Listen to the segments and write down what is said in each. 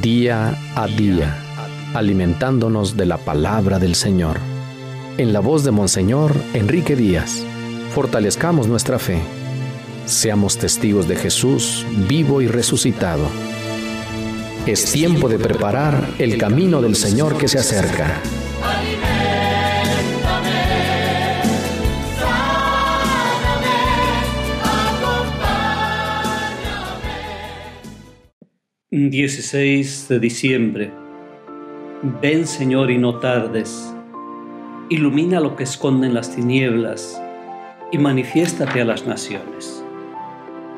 día a día, alimentándonos de la palabra del Señor. En la voz de Monseñor Enrique Díaz, fortalezcamos nuestra fe. Seamos testigos de Jesús vivo y resucitado. Es tiempo de preparar el camino del Señor que se acerca. 16 de diciembre. Ven Señor y no tardes. Ilumina lo que esconden las tinieblas y manifiéstate a las naciones.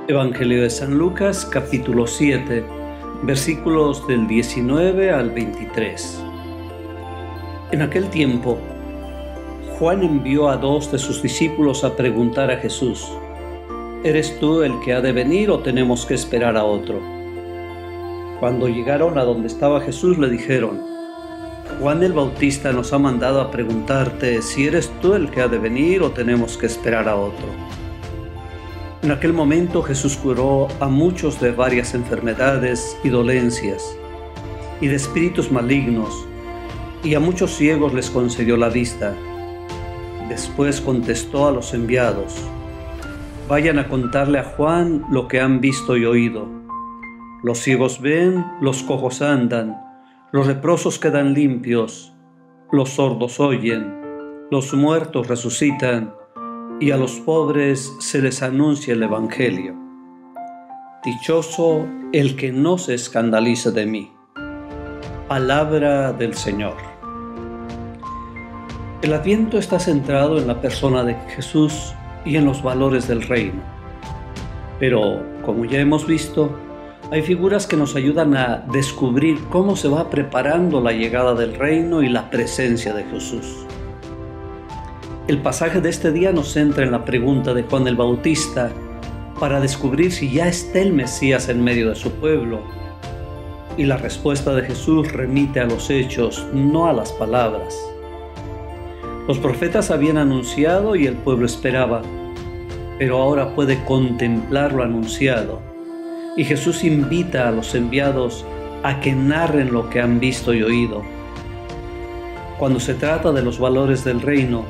Evangelio de San Lucas capítulo 7 versículos del 19 al 23. En aquel tiempo, Juan envió a dos de sus discípulos a preguntar a Jesús, ¿eres tú el que ha de venir o tenemos que esperar a otro? Cuando llegaron a donde estaba Jesús le dijeron, Juan el Bautista nos ha mandado a preguntarte si eres tú el que ha de venir o tenemos que esperar a otro. En aquel momento Jesús curó a muchos de varias enfermedades y dolencias y de espíritus malignos, y a muchos ciegos les concedió la vista. Después contestó a los enviados, vayan a contarle a Juan lo que han visto y oído. Los ciegos ven, los cojos andan, los leprosos quedan limpios, los sordos oyen, los muertos resucitan, y a los pobres se les anuncia el Evangelio. Dichoso el que no se escandaliza de mí. Palabra del Señor. El adviento está centrado en la persona de Jesús y en los valores del reino. Pero, como ya hemos visto, hay figuras que nos ayudan a descubrir cómo se va preparando la llegada del reino y la presencia de Jesús. El pasaje de este día nos centra en la pregunta de Juan el Bautista para descubrir si ya está el Mesías en medio de su pueblo. Y la respuesta de Jesús remite a los hechos, no a las palabras. Los profetas habían anunciado y el pueblo esperaba, pero ahora puede contemplar lo anunciado y Jesús invita a los enviados a que narren lo que han visto y oído. Cuando se trata de los valores del reino,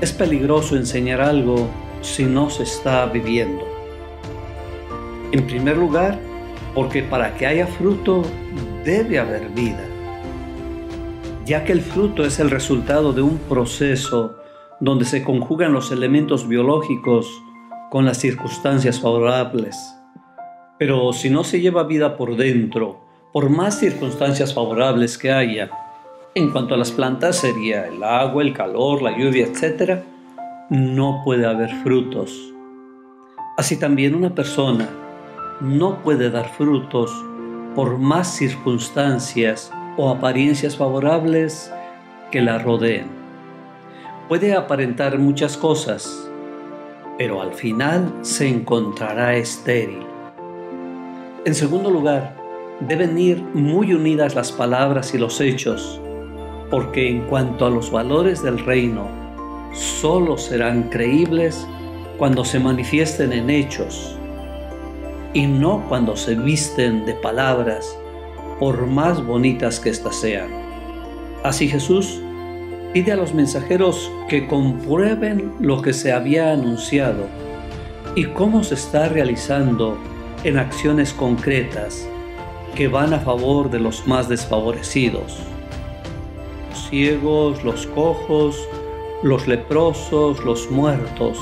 es peligroso enseñar algo si no se está viviendo. En primer lugar, porque para que haya fruto debe haber vida, ya que el fruto es el resultado de un proceso donde se conjugan los elementos biológicos con las circunstancias favorables. Pero si no se lleva vida por dentro, por más circunstancias favorables que haya, en cuanto a las plantas sería el agua, el calor, la lluvia, etc., no puede haber frutos. Así también una persona no puede dar frutos por más circunstancias o apariencias favorables que la rodeen. Puede aparentar muchas cosas, pero al final se encontrará estéril. En segundo lugar, deben ir muy unidas las palabras y los hechos, porque en cuanto a los valores del reino, solo serán creíbles cuando se manifiesten en hechos y no cuando se visten de palabras, por más bonitas que éstas sean. Así Jesús pide a los mensajeros que comprueben lo que se había anunciado y cómo se está realizando en acciones concretas que van a favor de los más desfavorecidos. Los ciegos, los cojos, los leprosos, los muertos,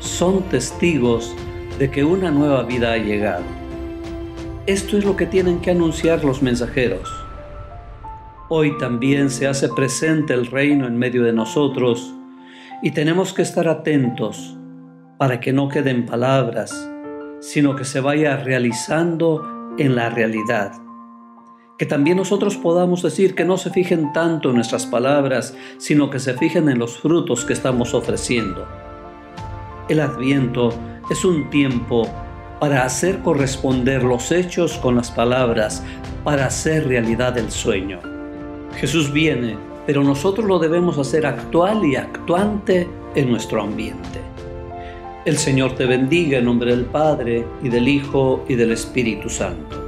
son testigos de que una nueva vida ha llegado. Esto es lo que tienen que anunciar los mensajeros. Hoy también se hace presente el reino en medio de nosotros y tenemos que estar atentos para que no queden palabras, sino que se vaya realizando en la realidad. Que también nosotros podamos decir que no se fijen tanto en nuestras palabras, sino que se fijen en los frutos que estamos ofreciendo. El adviento es un tiempo para hacer corresponder los hechos con las palabras, para hacer realidad el sueño. Jesús viene, pero nosotros lo debemos hacer actual y actuante en nuestro ambiente. El Señor te bendiga en nombre del Padre, y del Hijo, y del Espíritu Santo.